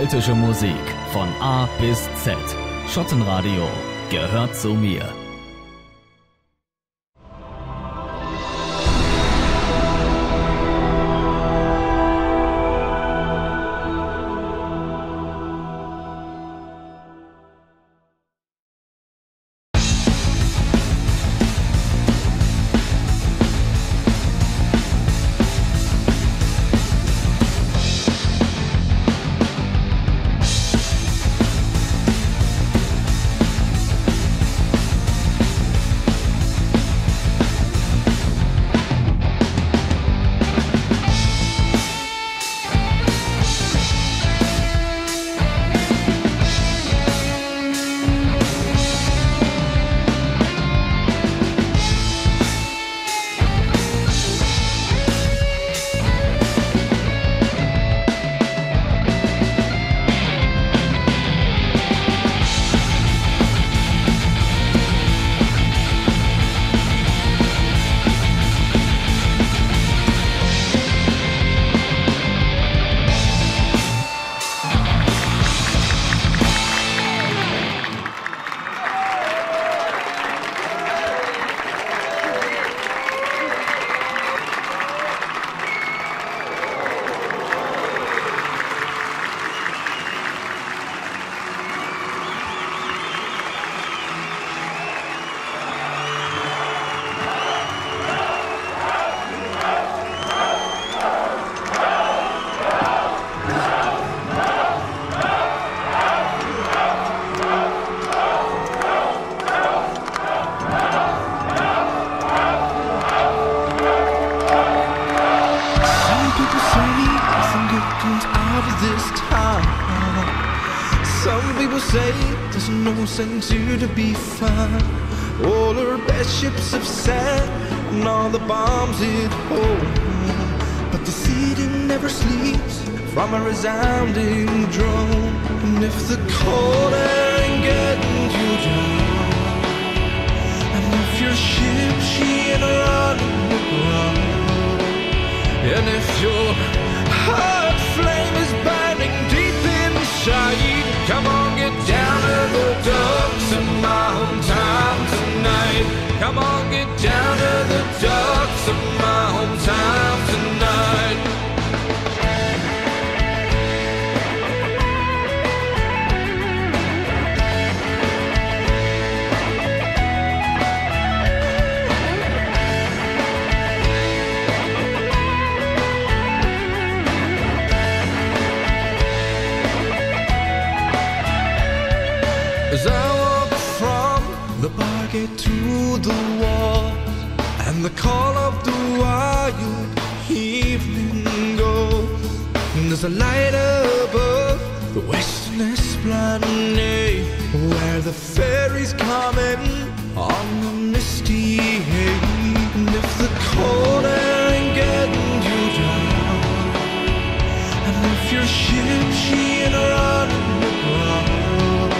keltische Musik von A bis Z. Schottenradio gehört zu mir. To be fine. All her best ships have sank, and all the bombs hit home. But the city never sleeps from a resounding drone. And if the cold air ain't getting you down, and if your ship she ain't running aground, and if your heart flame is burning gate to the wall, and the call of the wild evening goes, and there's a light above the western esplanade, where the fairies come in on the misty haze. And if the cold air ain't getting you down, and if your ship she ain't running aground.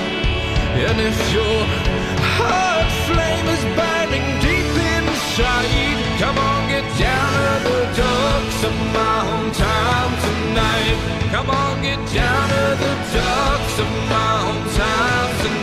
And if your come on, get down to the docks of my hometown tonight. Come on, get down to the docks of my hometown tonight.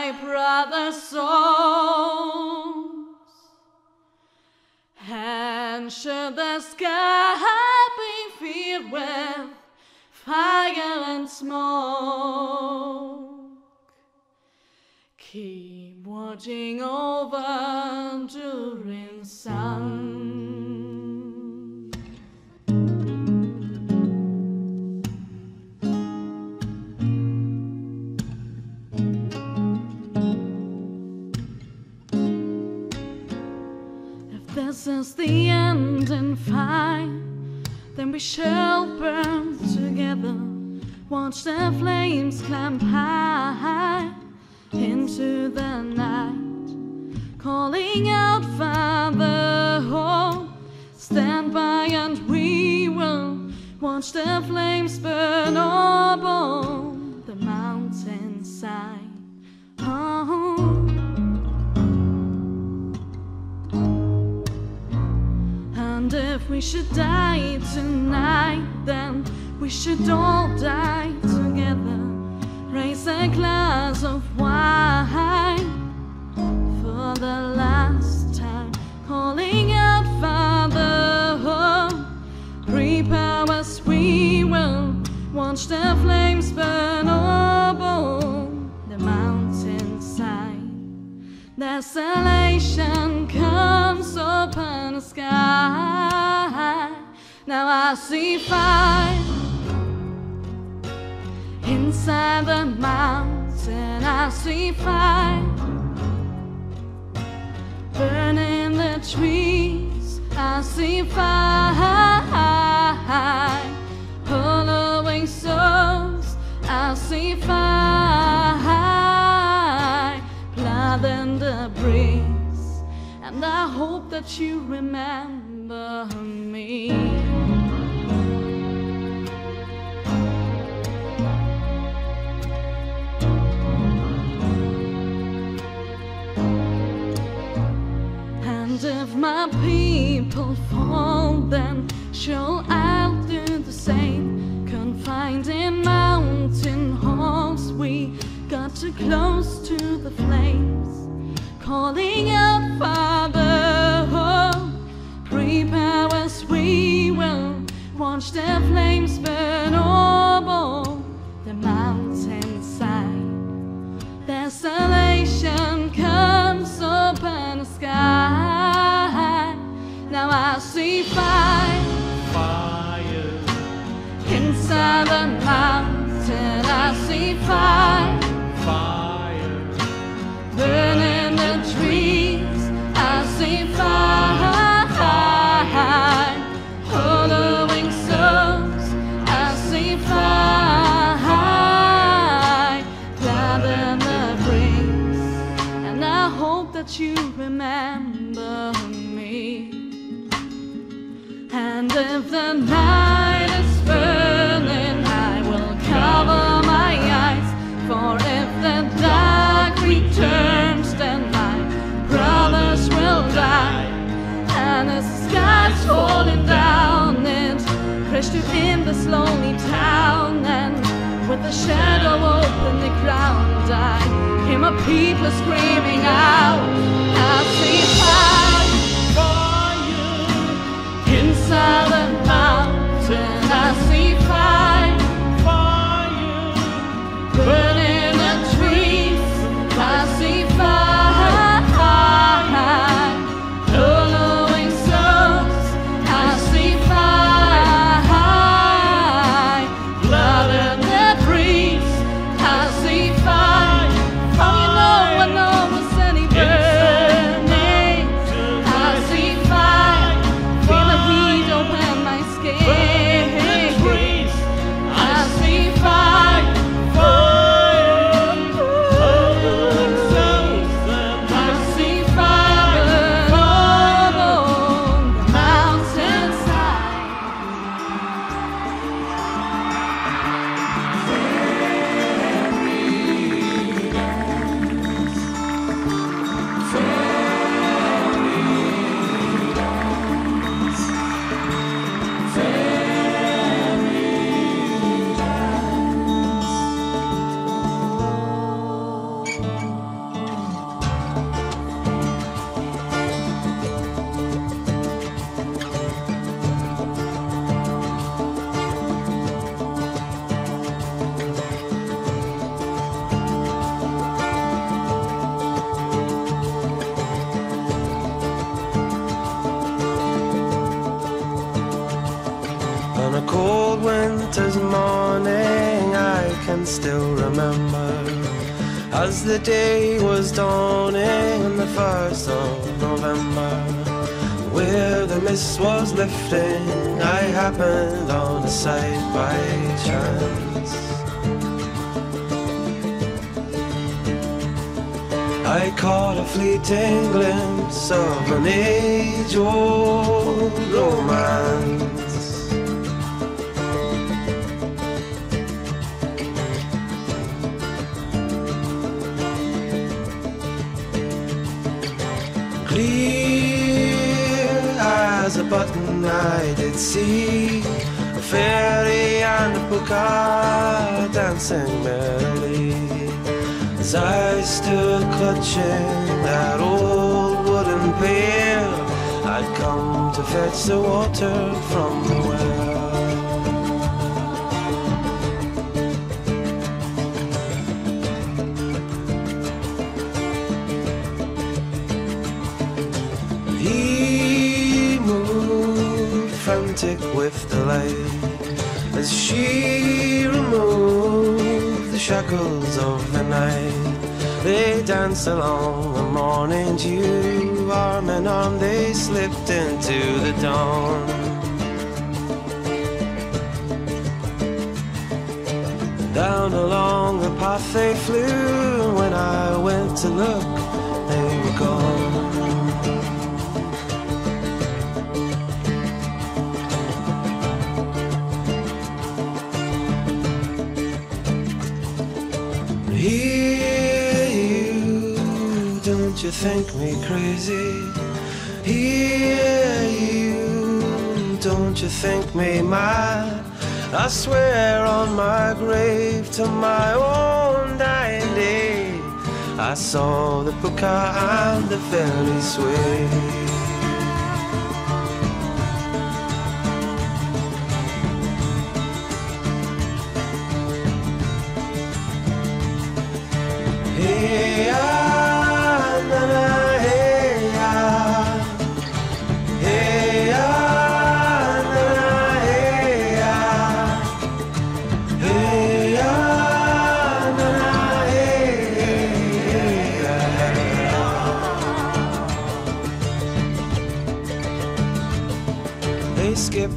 My brother's souls. And should the sky be filled with fire and smoke, keep watching over Durin's sons. This is the end and fine, then we shall burn together. Watch the flames climb high into the night, calling out, Father, oh, stand by and we will watch the flames burn on the mountainside. We should die tonight, then we should all die together. Raise a glass of wine for the Now I see fire inside the mountain. I see fire burning the trees. I see fire hollowing souls. I see fire and the breeze. And I hope that you remember me. If my people fall, then hope that you remember me. And if the night is burning, I will cover my eyes. For if the dark returns, then my brothers will die. And the sky's falling down, it crashed in this lonely town. And the shadow over the ground, I hear my people screaming out. I see fire fire, inside the mountain. I see fire fire, burning still remember as the day was dawning the first of November. Where the mist was lifting, I happened on a sight by chance. I caught a fleeting glimpse of an age-old romance. Clear as a button I did see a fairy and a puka dancing merrily as I stood clutching that old wooden pail. I'd come to fetch the water from the frantic with delight as she removed the shackles of the night. They danced along the morning dew, arm in arm they slipped into the dawn. Down along the path they flew, and when I went to look, they were gone. You think me crazy? Hear you, don't you think me mad? I swear on my grave to my own dying day, I saw the puka and the fairy sway.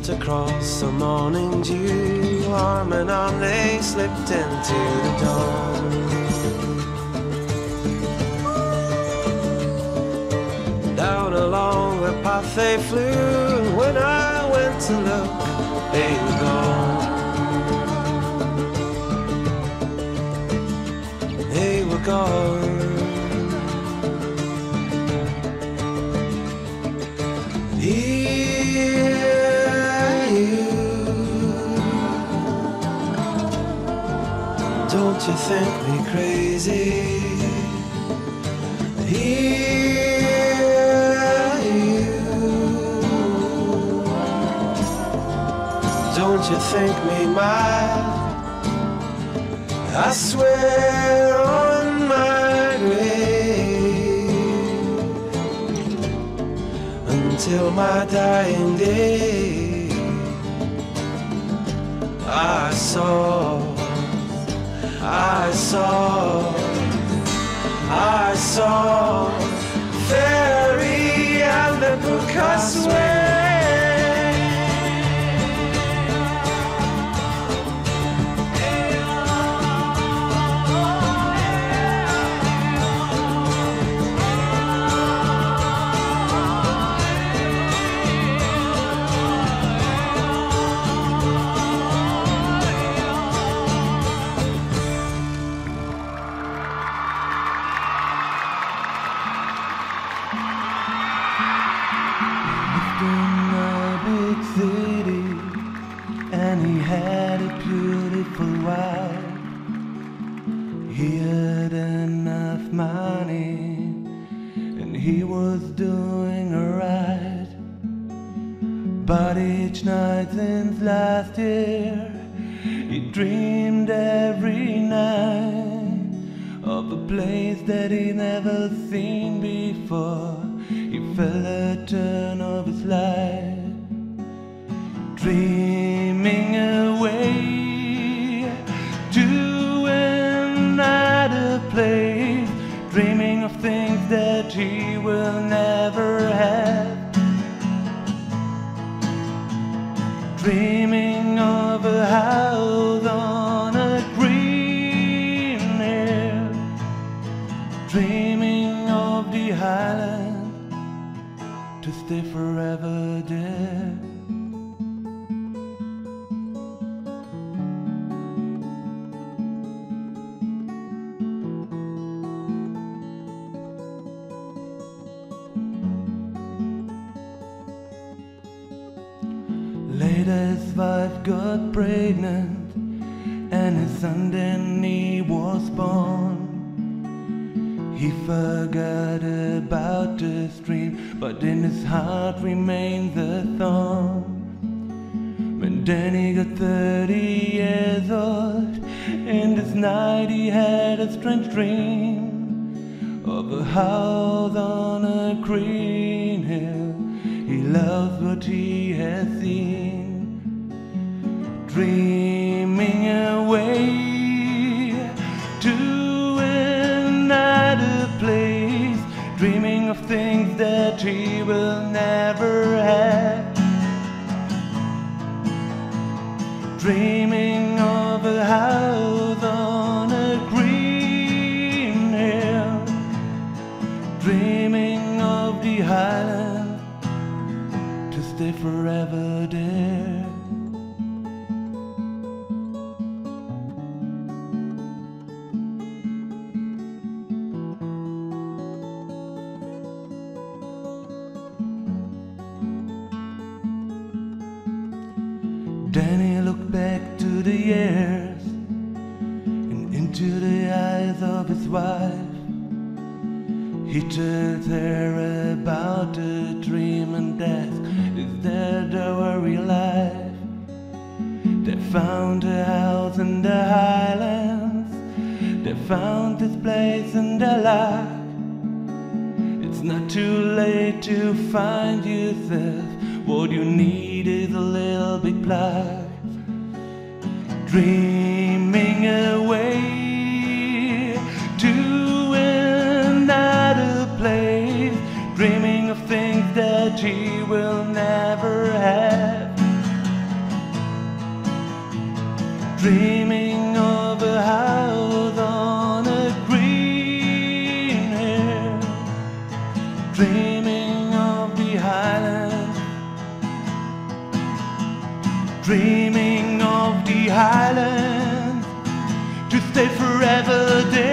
They skipped across the morning dew, arm in arm they slipped into the dawn. Down along the path they flew, and when I went to look, they were gone. They were gone. Hear you think me crazy? Hear you. Don't you think me mad? I swear on my grave until my dying day. I saw, I saw. I saw fairy and the book I night he had a strange dream of a house on a green hill. He loved what he had seen, the years and into the eyes of his wife. He told her about the dream and death is their dowry life. They found a house in the highlands. They found this place in the life. It's not too late to find yourself. What you need is a little bit life. Dreaming away to another place. Dreaming of things that he will never have. Dreaming of a house on a green hill. Dreaming of the island. Dreaming of island to stay forever there.